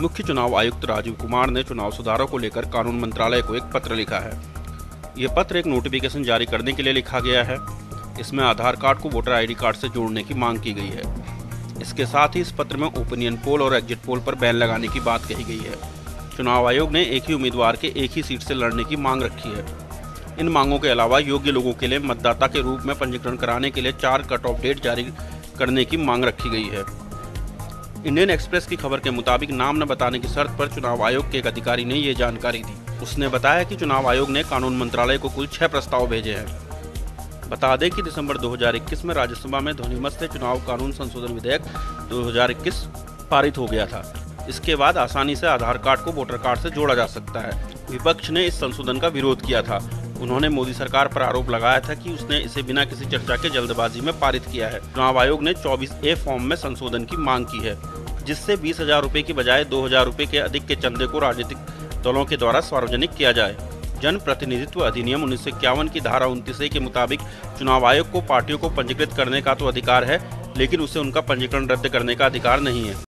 मुख्य चुनाव आयुक्त राजीव कुमार ने चुनाव सुधारों को लेकर कानून मंत्रालय को एक पत्र लिखा है। ये पत्र एक नोटिफिकेशन जारी करने के लिए लिखा गया है। इसमें आधार कार्ड को वोटर आईडी कार्ड से जोड़ने की मांग की गई है। इसके साथ ही इस पत्र में ओपिनियन पोल और एग्जिट पोल पर बैन लगाने की बात कही गई है। चुनाव आयोग ने एक ही उम्मीदवार के एक ही सीट से लड़ने की मांग रखी है। इन मांगों के अलावा योग्य लोगों के लिए मतदाता के रूप में पंजीकरण कराने के लिए चार कट ऑफ़ डेट जारी करने की मांग रखी गई है। इंडियन एक्सप्रेस की खबर के मुताबिक नाम न बताने की शर्त पर चुनाव आयोग के एक अधिकारी ने ये जानकारी दी। उसने बताया कि चुनाव आयोग ने कानून मंत्रालय को कुल छह प्रस्ताव भेजे हैं। बता दें कि दिसंबर 2021 में राज्यसभा में ध्वनिमत से चुनाव कानून संशोधन विधेयक 2021 पारित हो गया था। इसके बाद आसानी से आधार कार्ड को वोटर कार्ड से जोड़ा जा सकता है। विपक्ष ने इस संशोधन का विरोध किया था। उन्होंने मोदी सरकार पर आरोप लगाया था कि उसने इसे बिना किसी चर्चा के जल्दबाजी में पारित किया है। चुनाव आयोग ने 24 ए फॉर्म में संशोधन की मांग की है, जिससे बीस हज़ार रूपए की बजाय दो हज़ार रूपए के अधिक के चंदे को राजनीतिक दलों के द्वारा सार्वजनिक किया जाए। जन प्रतिनिधित्व अधिनियम उन्नीस सौ इक्यावन की धारा उनतीस के मुताबिक चुनाव आयोग को पार्टियों को पंजीकृत करने का तो अधिकार है, लेकिन उसे उनका पंजीकरण रद्द करने का अधिकार नहीं है।